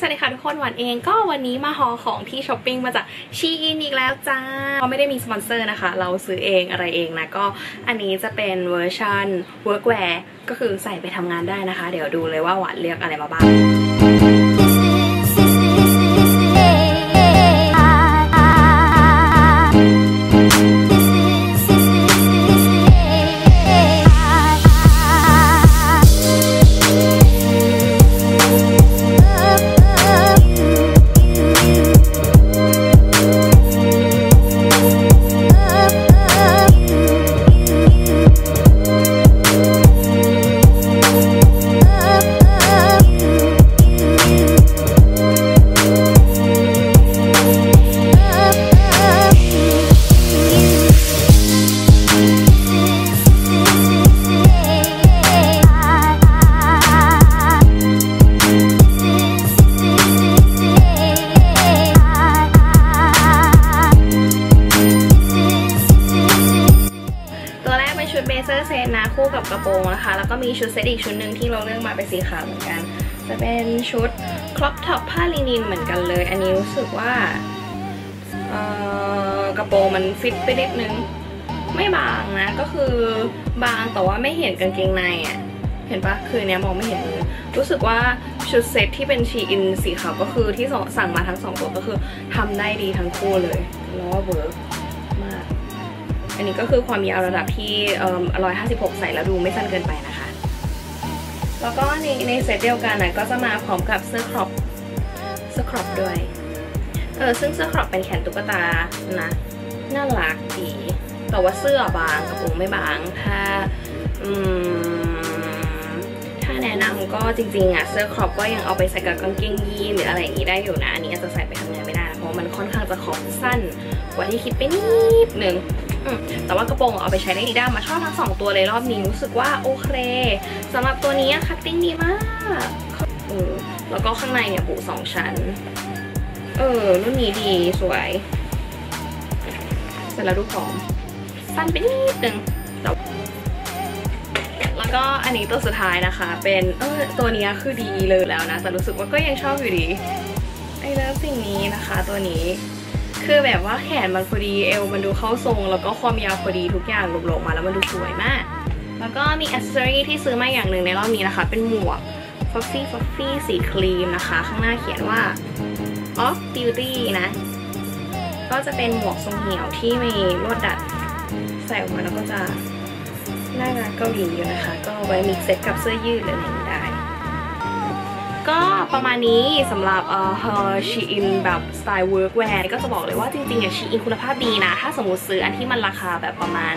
สวัสดีค่ะทุกคนหวานเองก็วันนี้มาหอของที่ช้อปปิ้งมาจาก Shein อีกแล้วจ้าเราไม่ได้มีสปอนเซอร์นะคะ เราซื้อเองอะไรเองนะ ก็อันนี้จะเป็นเวอร์ชัน workwear ก็คือใส่ไปทำงานได้นะคะ เดี๋ยวดูเลยว่าหวานเลือกอะไรมาบ้าง blazer เซตนะคู่กับกระโปรงนะคะ แล้วก็มีชุดเซตอีกชุดหนึ่งที่เราเลือกมาเป็นสีขาวเหมือนกัน จะเป็นชุด crop top ผ้าลินินเหมือนกันเลย อันนี้รู้สึกว่าเออกระโปรงมันฟิตไปนิดนึง ไม่บางนะ ก็คือบางแต่ว่าไม่เห็นกางเกงในอะ่ะเห็นปะคือเนี้ยมองไม่เห็นเลยรู้สึกว่าชุดเซตที่เป็น Shein สีขาวก็คือที่สั่งมาทั้งสองตัวก็คือทำได้ดีทั้งคู่เลยแล้วว่าเวิร์กมาก อันนี้ก็คือความยาวระดับที่เอ่อ156ใส่แล้วดูไม่สั้นเกินไปนะคะ แล้วก็ในในเซตเดียวกันนะก็จะมาพร้อมกับเสื้อ crop เสื้อ crop ด้วย เออซึ่งเสื้อ crop เป็นแขนตุ๊กตานะน่ารักดีแต่ว่าเสื้อบางกระโปรงไม่บาง ถ้าอืมถ้าแนะนำก็จริงๆอะเสื้อ crop ก็ยังเอาไปใส่กับกางเกงยีนหรืออะไรอย่างนี้ได้อยู่นะ อันนี้อาจจะใส่ไปทำงานไม่ได้ เพราะมันค่อนข้างจะขอบสั้นกว่าที่คิดไปนิดนึง แต่ว่ากระโปรงเอาไปใช้ได้ดีได้มาชอบทั้งสองตัวเลยรอบนี้รู้สึกว่าโอเคสำหรับตัวนี้ cutting ดีมากเออแล้วก็ข้างในเนี่ยบุสองชั้น เออรุ่นนี้ดีสวยเสร็จแล้วดูผอมสั้นไปนิดนึงแต่แล้วก็อันนี้ตัวสุดท้ายนะคะ เป็นเออตัวนี้คือดีเลยแล้วนะ แต่รู้สึกว่าก็ยังชอบอยู่ดีI love สิ่งนี้นะคะตัวนี้ คือแบบว่าแขนมันพอดีเอวมันดูเข้าทรง แล้วก็ความยาวพอดีทุกอย่างรวมๆมาแล้วมันดูสวยมาก แล้วก็มี accessory ที่ซื้อมาอย่างหนึ่งในรอบนี้นะคะ เป็นหมวกฟอฟฟี่ฟอฟฟี่สีครีมนะคะ ข้างหน้าเขียนว่า off beauty นะ ก็จะเป็นหมวกทรงเหี่ยวที่มีลวดดัดใส่ออกมาแล้วก็จะน่ารักเกาหลีอยู่นะคะ ก็ไว้ mix เซตกับเสื้อยืดหรืออะไรอย่างนี้ได้ ก็ประมาณนี้สำหรับเอ่อ haul Shein แบบสไตล์ workwear ก็จะบอกเลยว่าจริงๆอะ Shein คุณภาพดีนะ ถ้าสมมติซื้ออันที่มันราคาแบบประมาณ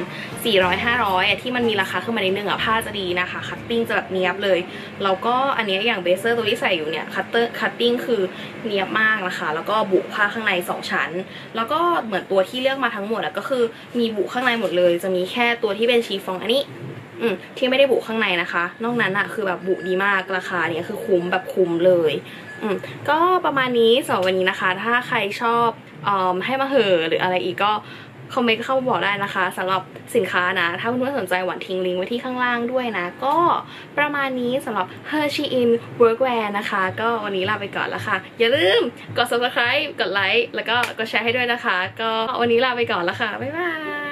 400-500อะที่มันมีราคาขึ้นมานิดนึงอะผ้าจะดีนะคะ cutting จะแบบเนียบเลย แล้วก็อันเนี้ยอย่าง blazer ตัวที่ใส่อยู่เนี่ย cutter cutting คือเนียบมากนะคะ แล้วก็บุผ้าข้างใน 2 ชั้น แล้วก็เหมือนตัวที่เลือกมาทั้งหมดอะก็คือมีบุข้างในหมดเลย จะมีแค่ตัวที่เป็นชีฟองอันนี้ อืมที่ไม่ได้บุข้างในนะคะ นอกนั้นอะคือแบบบุดีมากราคาเนี่ยคือคุ้มแบบคุ้มเลยอืมก็ประมาณนี้สำหรับวันนี้นะคะ ถ้าใครชอบอมให้มาเหอหรืออะไรอีกก็คอมเมนต์เข้ามาบอกได้นะคะสำหรับสินค้านะ ถ้าเพื่อนๆสนใจหวานทิ้งลิงก์ไว้ที่ข้างล่างด้วยนะ ก็ประมาณนี้สำหรับ Her Shein Workwear นะคะ ก็วันนี้ลาไปก่อนล้วค่ะ อย่าลืมกด subscribe กดไลค์แล้วก็กดแชร์ให้ด้วยนะคะ ก็วันนี้ลาไปก่อนล้วค่ะ บ๊ายบาย